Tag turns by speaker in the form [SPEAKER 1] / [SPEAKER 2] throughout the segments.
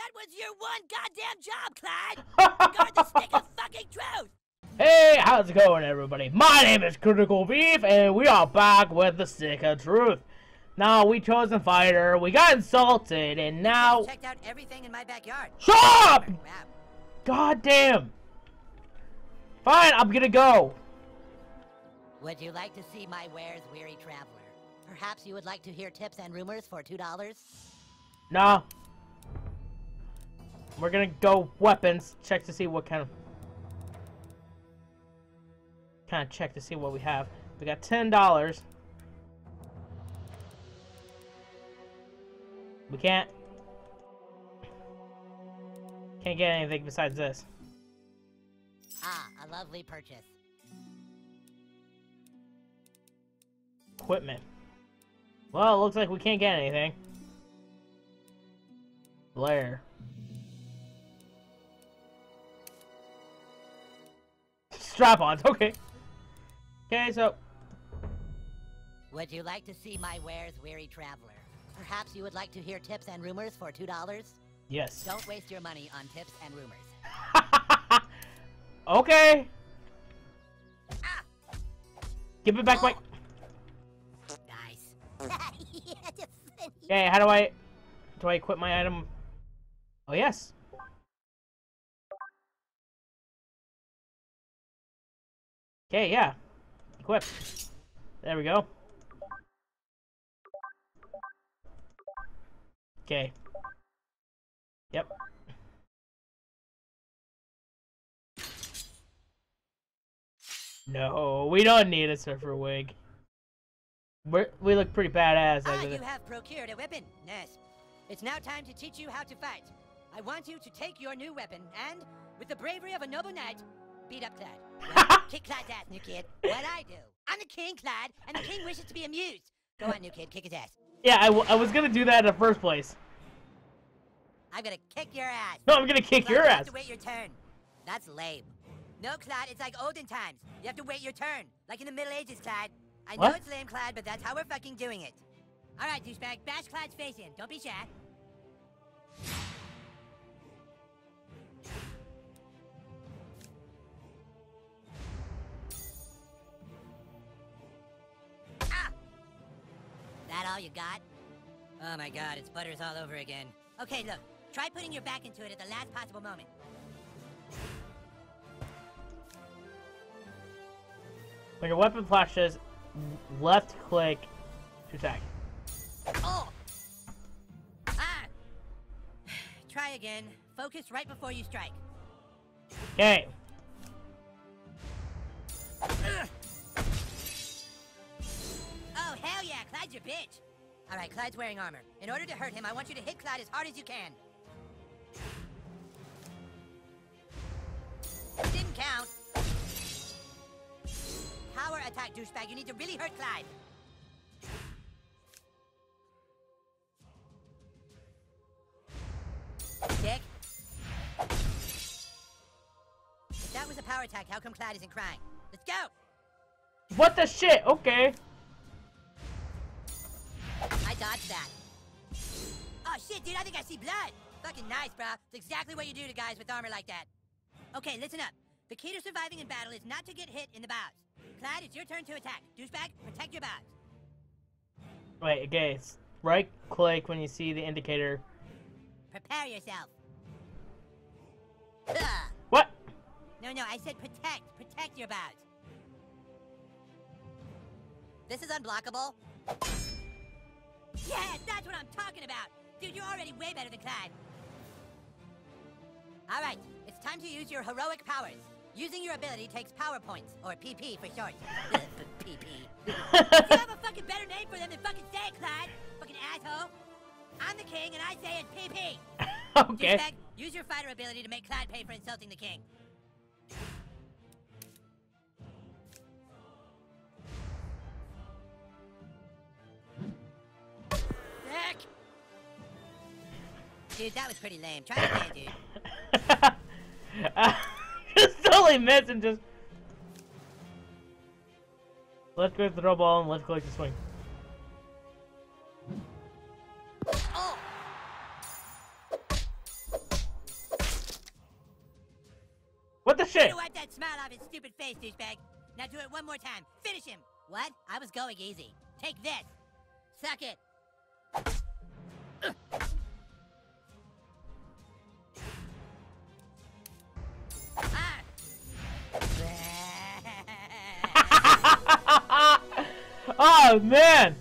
[SPEAKER 1] That was your one goddamn job, Clyde! Guard the stick of fucking truth!
[SPEAKER 2] Hey, how's it going, everybody? My name is Critical Beef, and we are back with the Stick of Truth. Now, we chose a fighter, we got insulted, and now...
[SPEAKER 1] Checked out everything in my backyard.
[SPEAKER 2] Shut up! God damn! Fine, I'm gonna go.
[SPEAKER 1] Would you like to see my wares, weary traveler? Perhaps you would like to hear tips and rumors for two dollars?
[SPEAKER 2] No. We're gonna go weapons, check to see what kind of... Kind of check to see what we have. We got $10. We can't... Can't get anything besides this.
[SPEAKER 1] Ah, a lovely purchase.
[SPEAKER 2] Equipment. Well, it looks like we can't get anything. Blair. Strap-ons, okay. Okay, so...
[SPEAKER 1] Would you like to see my wares, weary traveler? Perhaps you would like to hear tips and rumors for two dollars?
[SPEAKER 2] Yes.
[SPEAKER 1] Don't waste your money on tips and rumors.
[SPEAKER 2] okay.
[SPEAKER 1] Ah!
[SPEAKER 2] Give it back my...
[SPEAKER 1] Nice. yeah, just
[SPEAKER 2] Okay, how do I... Do I equip my item? Oh, yes. Okay, yeah. Equip. There we go. Okay. Yep. No, we don't need a surfer wig. We're, we look pretty badass.
[SPEAKER 1] Ah, you have procured a weapon. Yes. It's now time to teach you how to fight. I want you to take your new weapon and, with the bravery of a noble knight, beat up Clyde. Well, kick Clyde's ass, new kid. What I do. I'm the king, Clyde, and the king wishes to be amused. Go on, new kid, kick his ass.
[SPEAKER 2] Yeah, I, w I was gonna do that in the first place.
[SPEAKER 1] I'm gonna kick your ass.
[SPEAKER 2] No, I'm gonna kick
[SPEAKER 1] Clyde,
[SPEAKER 2] your
[SPEAKER 1] you
[SPEAKER 2] ass.
[SPEAKER 1] have to wait your turn. That's lame. No, Clyde, it's like olden times. You have to wait your turn. Like in the Middle Ages, Clyde. I know it's lame, Clyde, but that's how we're fucking doing it. All right, douchebag, bash Clyde's face in. Don't be shy. That all you got? Oh my god, it's butters all over again. Okay, look. Try putting your back into it at the last possible moment.
[SPEAKER 2] When your weapon flashes, left click to attack.
[SPEAKER 1] Oh! Ah! Try again. Focus right before you strike.
[SPEAKER 2] Okay.
[SPEAKER 1] Hell yeah, Clyde's your bitch. All right, Clyde's wearing armor. In order to hurt him, I want you to hit Clyde as hard as you can. Didn't count. Power attack, douchebag. You need to really hurt Clyde. Dick. If that was a power attack, how come Clyde isn't crying? Let's go!
[SPEAKER 2] What the shit? Okay.
[SPEAKER 1] That. Oh shit, dude, I think I see blood. Fucking nice, bro. It's exactly what you do to guys with armor like that. Okay, listen up. The key to surviving in battle is not to get hit in the bows. Clyde, it's your turn to attack. Douchebag, protect your bows.
[SPEAKER 2] Wait, okay. Right click when you see the indicator.
[SPEAKER 1] Prepare yourself. Ugh.
[SPEAKER 2] What?
[SPEAKER 1] No, no, I said protect. Protect your bows. This is unblockable. Yeah, that's what I'm talking about. Dude, you're already way better than Clyde. All right, it's time to use your heroic powers. Using your ability takes power points, or PP for short. PP. Do you have a fucking better name for them than fucking say it, Clyde? Fucking asshole. I'm the king, and I say it's PP.
[SPEAKER 2] okay.
[SPEAKER 1] Douchebag, use your fighter ability to make Clyde pay for insulting the king. dude, that was pretty lame. Try again, dude.
[SPEAKER 2] just totally miss and just... Let's go to the throw ball and let's collect the swing.
[SPEAKER 1] Oh.
[SPEAKER 2] What
[SPEAKER 1] the shit? Wipe that smile off his stupid face, douchebag. Now do it one more time. Finish him. What? I was going easy. Take this. Suck it.
[SPEAKER 2] Oh man,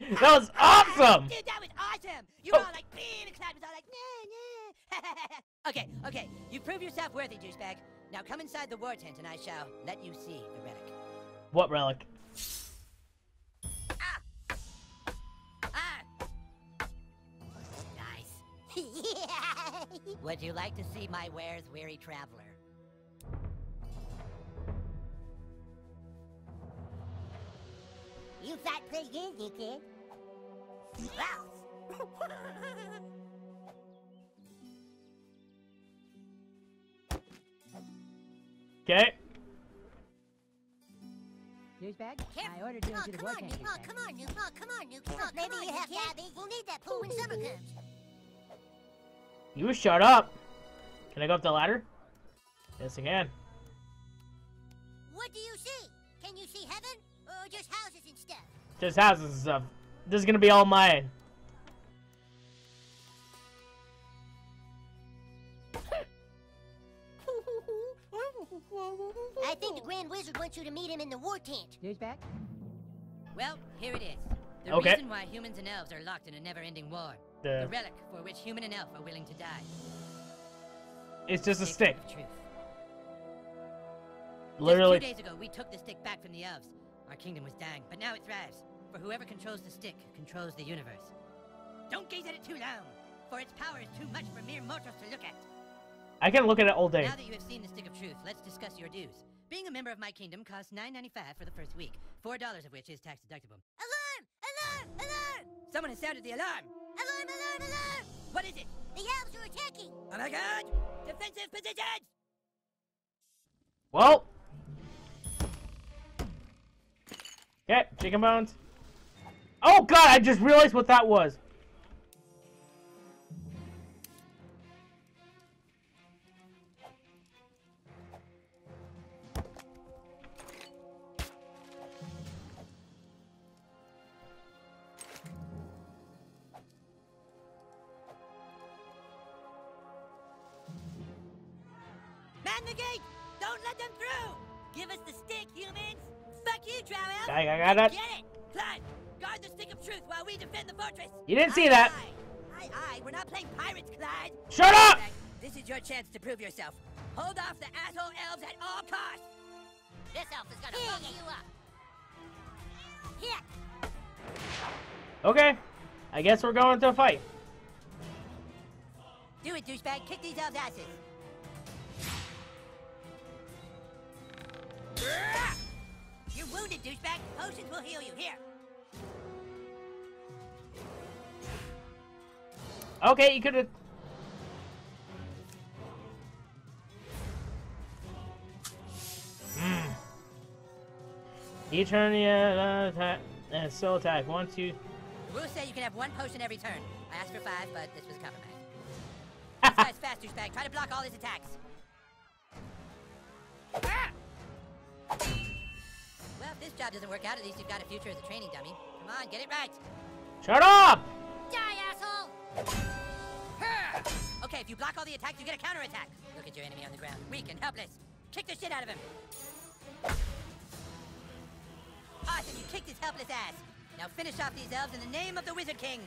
[SPEAKER 2] that was awesome.
[SPEAKER 1] Dude, that was awesome! You were all like, "Bee," and the crowd was all like, nah, nah. okay, okay, you prove yourself worthy, douchebag. Now come inside the war tent and I shall let you see the relic.
[SPEAKER 2] What relic?
[SPEAKER 1] Ah! Nice. Would you like to see my wares, weary traveler?
[SPEAKER 3] You fat pretty good, you kid.
[SPEAKER 2] Okay.
[SPEAKER 1] Douchebag?
[SPEAKER 3] Careful.
[SPEAKER 1] I ordered you
[SPEAKER 3] Oh,
[SPEAKER 1] into the
[SPEAKER 3] come on,
[SPEAKER 1] tent,
[SPEAKER 3] Nuke. Oh, come on, Nuke. Oh, come on, Nuke. Oh,
[SPEAKER 4] Maybe
[SPEAKER 3] on,
[SPEAKER 4] you have
[SPEAKER 3] kid.
[SPEAKER 4] Gabby.
[SPEAKER 3] We'll need that pool when summer comes.
[SPEAKER 2] You shut up. Can I go up the ladder? Yes, I can.
[SPEAKER 3] Just houses and stuff?
[SPEAKER 2] Just houses and stuff. This is gonna be all mine.
[SPEAKER 3] I think the Grand Wizard wants you to meet him in the war tent.
[SPEAKER 1] Douchebag? Well, here it is. The
[SPEAKER 2] Okay.
[SPEAKER 1] reason why humans and elves are locked in a never-ending war. The
[SPEAKER 2] The,
[SPEAKER 1] relic for which human and elf are willing to die.
[SPEAKER 2] it's just a
[SPEAKER 1] Stick
[SPEAKER 2] stick.
[SPEAKER 1] of truth.
[SPEAKER 2] Literally.
[SPEAKER 1] Just two days ago, we took the stick back from the elves. Our kingdom was dying, but now it thrives. For whoever controls the stick controls the universe. Don't gaze at it too long, for its power is too much for mere mortals to look at.
[SPEAKER 2] I can look at it all day.
[SPEAKER 1] Now that you have seen the stick of truth, let's discuss your dues. Being a member of my kingdom costs $9.95 for the first week, $4 of which is tax deductible.
[SPEAKER 3] Alarm! Alarm! Alarm!
[SPEAKER 1] Someone has sounded the alarm!
[SPEAKER 3] Alarm! Alarm! Alarm!
[SPEAKER 1] What is it?
[SPEAKER 3] The elves are attacking!
[SPEAKER 1] Oh my god! Defensive positions!
[SPEAKER 2] Well. Okay, chicken bones. Oh god, I just realized what that was.
[SPEAKER 1] Man the gate! Don't let them through! Give us the stick, humans! Fuck you, Drow Elf!
[SPEAKER 2] I, I got it.
[SPEAKER 1] Get it! Clyde, guard the stick of truth while we defend the fortress!
[SPEAKER 2] You didn't see
[SPEAKER 1] Aye,
[SPEAKER 2] that.
[SPEAKER 1] Aye, aye, aye. We're not playing pirates, Clyde!
[SPEAKER 2] Shut up!
[SPEAKER 1] This is your chance to prove yourself. Hold off the asshole elves at all costs!
[SPEAKER 3] This elf is gonna fuck you up. Hit!
[SPEAKER 2] Okay. I guess we're going to a fight.
[SPEAKER 1] Do it, douchebag. Kick these elves' asses. Wounded, douchebag. Potions will heal you. Here.
[SPEAKER 2] Okay, you could have. Hmm. Eternia uh, attack and still attack. Once you.
[SPEAKER 1] The rules say you can have one potion every turn. I asked for five, but this was a compromise. this guy's fast, douchebag. Try to block all his attacks. If this job doesn't work out, at least you've got a future as a training dummy. Come on, get it right.
[SPEAKER 2] Shut up!
[SPEAKER 3] Die, asshole!
[SPEAKER 1] Okay, if you block all the attacks, you get a counterattack. Look at your enemy on the ground, weak and helpless. Kick the shit out of him. Awesome, you kicked his helpless ass. Now finish off these elves in the name of the Wizard King.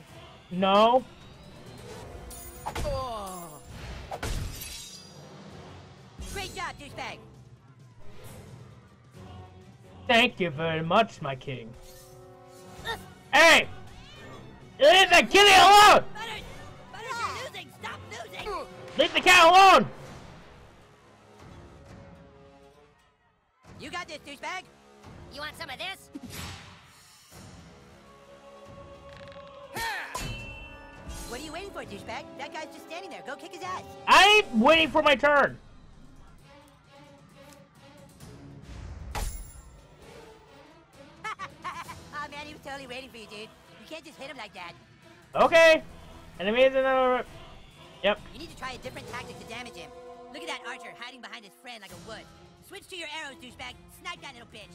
[SPEAKER 2] No.
[SPEAKER 1] Oh. Great job, douchebag.
[SPEAKER 2] Thank you very much, my king. Hey! Leave the kitty alone!
[SPEAKER 1] Losing! Stop losing!
[SPEAKER 2] Leave the cat alone!
[SPEAKER 1] You got this, douchebag.
[SPEAKER 3] You want some of this?
[SPEAKER 1] What are you waiting for, douchebag? That guy's just standing there. Go kick his ass.
[SPEAKER 2] I'm waiting for my turn.
[SPEAKER 1] Totally waiting for you, dude. You can't just hit him like that.
[SPEAKER 2] Okay. Enemies in the... Yep.
[SPEAKER 1] You need to try a different tactic to damage him. Look at that archer hiding behind his friend like a wood. Switch to your arrows, douchebag. Snipe that little bitch.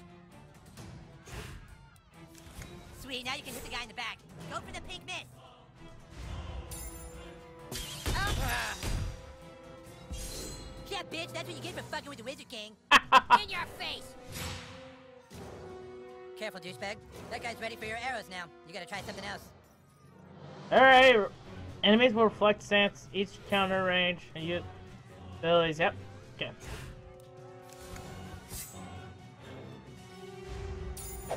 [SPEAKER 1] Sweet, now you can hit the guy in the back. Go for the pink miss. Oh. Yeah, bitch, that's what you get for fucking with the Wizard King. in your face! Careful, douchebag. That guy's ready for your arrows now. You gotta try something else.
[SPEAKER 2] Alright. Enemies will reflect stance, each counter range, and use abilities. Yep. Okay.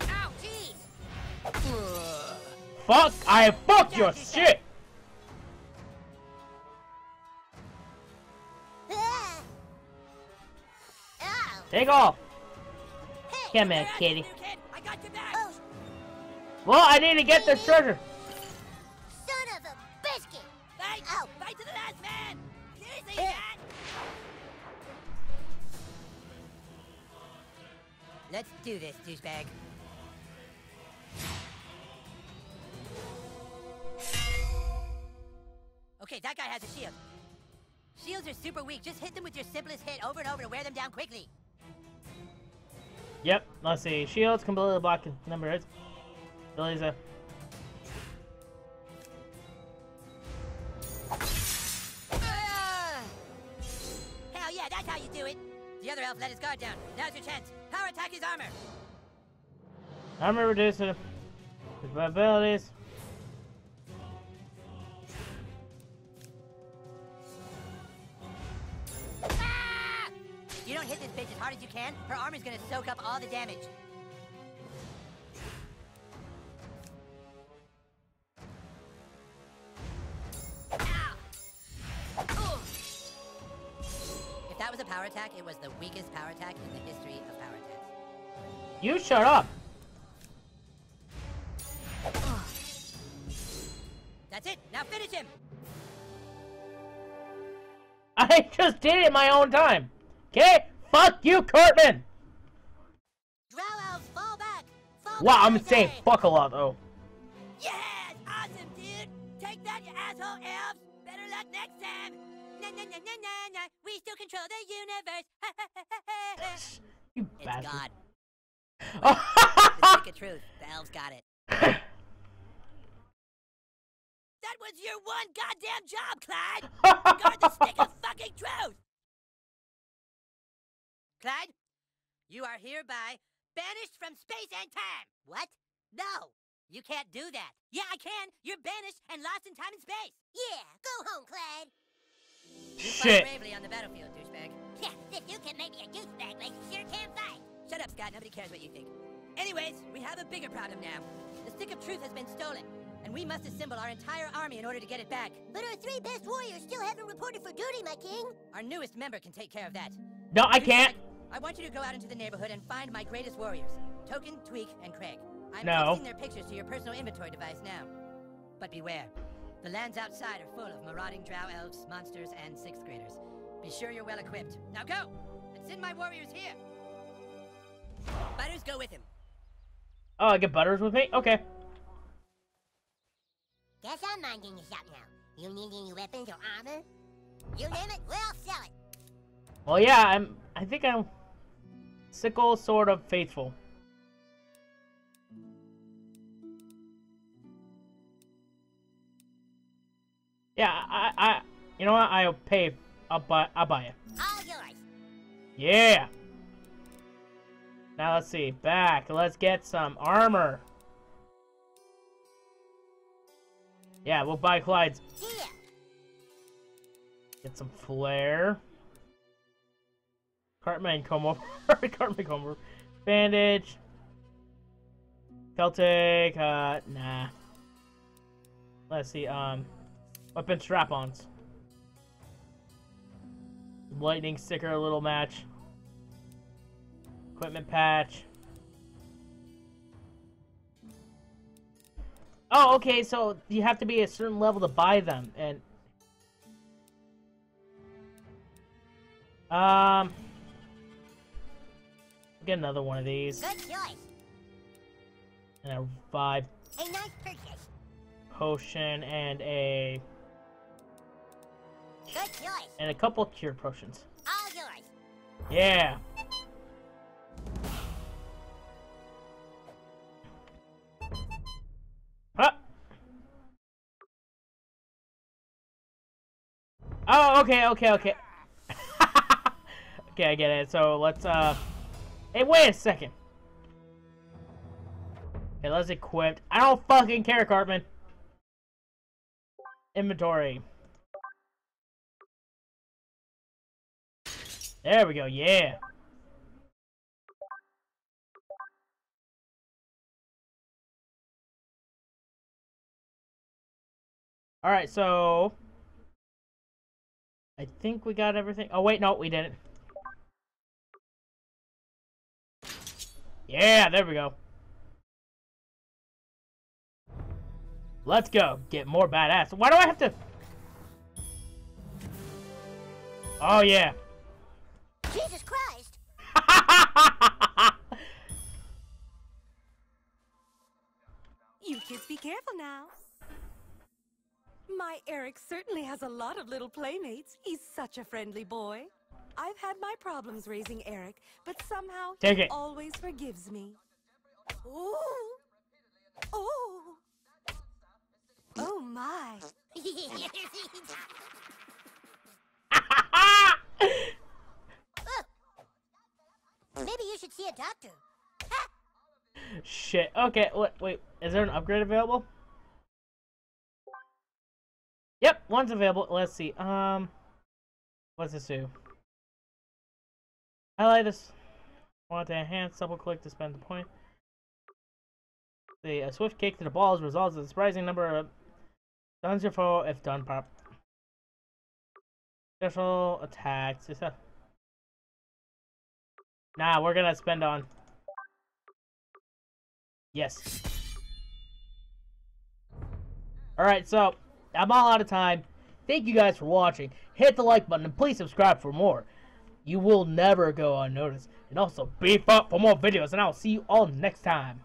[SPEAKER 3] Ow!
[SPEAKER 2] Fuck! I fuck your shit! Take off! Come here,
[SPEAKER 1] Where are you,
[SPEAKER 2] kitty. Well, I need to get the treasure.
[SPEAKER 3] son of a biscuit!
[SPEAKER 1] Fight!
[SPEAKER 3] Ow.
[SPEAKER 1] Fight to the last man! Seriously,
[SPEAKER 3] Here. Eh.
[SPEAKER 1] man! Let's do this, douchebag. Okay, that guy has a shield. Shields are super weak. Just hit them with your simplest hit over and over to wear them down quickly.
[SPEAKER 2] Yep. Let's see. Shields completely block number hits.
[SPEAKER 1] Ah! Hell yeah, that's how you do it. The other elf let his guard down. Now's your chance. Power attack his armor.
[SPEAKER 2] armor reduced. With my abilities.
[SPEAKER 1] Ah! You don't hit this bitch as hard as you can, her armor's gonna soak up all the damage. Power attack, it was the weakest power attack in the history of power attacks.
[SPEAKER 2] You shut up.
[SPEAKER 1] That's it. Now finish him.
[SPEAKER 2] I just did it my own time. Okay? Fuck you, Cartman.
[SPEAKER 3] Drow elves, fall back! Fall
[SPEAKER 2] Wow,
[SPEAKER 3] back
[SPEAKER 2] I'm saying
[SPEAKER 3] die.
[SPEAKER 2] fuck a lot though.
[SPEAKER 1] Yes! Awesome, dude! Take that, you asshole elves! Better luck next time! Na na! We still control the universe!
[SPEAKER 2] You
[SPEAKER 1] it's. God. The stick of truth. The elves got it. That was your one goddamn job, Clyde! Guard the stick of fucking truth! Clyde, you are hereby banished from space and time! What? No! You can't do that. Yeah, I can! You're banished and lost in time and space!
[SPEAKER 3] Yeah, go home, Clyde.
[SPEAKER 1] You
[SPEAKER 2] Shit.
[SPEAKER 1] fought bravely on the battlefield, douchebag.
[SPEAKER 3] Yeah, if you can make me a douchebag, like you sure can fight.
[SPEAKER 1] Shut up, Scott. Nobody cares what you think. Anyways, we have a bigger problem now. The Stick of Truth has been stolen, and we must assemble our entire army in order to get it back.
[SPEAKER 3] But our three best warriors still haven't reported for duty, my king.
[SPEAKER 1] Our newest member can take care of that.
[SPEAKER 2] No, I can't.
[SPEAKER 1] I want you to go out into the neighborhood and find my greatest warriors Token, Tweak, and Craig. I'm
[SPEAKER 2] No.
[SPEAKER 1] texting their pictures to your personal inventory device now. But beware. The lands outside are full of marauding drow elves, monsters, and sixth graders. Be sure you're well equipped. Now go! And send my warriors here! Butters, go with him.
[SPEAKER 2] Oh, I get Butters with me? Okay.
[SPEAKER 3] Guess I'm minding the shop now. You need any weapons or armor? You name it, we'll sell it.
[SPEAKER 2] Well, yeah, I'm. I think I'm. Sickle, sort of faithful. Yeah, I, I, you know what? I'll pay. I'll buy. I'll buy it.
[SPEAKER 3] All yours.
[SPEAKER 2] Yeah. Now let's see. Back. Let's get some armor. Yeah, we'll buy Clyde's.
[SPEAKER 3] Yeah.
[SPEAKER 2] Get some flare. Cartman come over. Cartman come over. Bandage. Celtic, uh, nah. Let's see, um, weapon strap-ons. Lightning sticker, a little match. Equipment patch. Oh, okay, so you have to be a certain level to buy them, and Um, get another one of these
[SPEAKER 3] Good choice.
[SPEAKER 2] and a vibe
[SPEAKER 3] A nice purchase.
[SPEAKER 2] potion and a
[SPEAKER 3] Good choice.
[SPEAKER 2] and a couple cure potions. All yours. Yeah. Huh. Oh, okay, okay, okay. okay, I get it. So let's, uh... Hey, wait a second. Okay, let's equip. I don't fucking care, Cartman. Inventory. There we go, yeah. Alright, so... I think we got everything. Oh, wait, no, we didn't. Yeah, there we go. Let's go. Get more badass. Why do I have to... Oh, yeah.
[SPEAKER 3] Jesus Christ!
[SPEAKER 4] You kids be careful now. My Eric certainly has a lot of little playmates. He's such a friendly boy. I've had my problems raising Eric, but somehow
[SPEAKER 2] Take
[SPEAKER 4] he
[SPEAKER 2] it.
[SPEAKER 4] always forgives me. Ooh! Oh! Oh my!
[SPEAKER 3] Maybe you should see a doctor.
[SPEAKER 2] Shit. Okay, wait, wait. Is there an upgrade available? Yep, one's available. Let's see. Um, what's this do? Highlight this. Want to enhance, double click to spend the point. The a swift kick to the balls results in a surprising number of stuns your foe if done prop. Special attacks. Nah, we're gonna spend on. Yes. Alright, so I'm all out of time. Thank you guys for watching. Hit the like button and please subscribe for more. You will never go unnoticed. And also beef up for more videos and I'll see you all next time.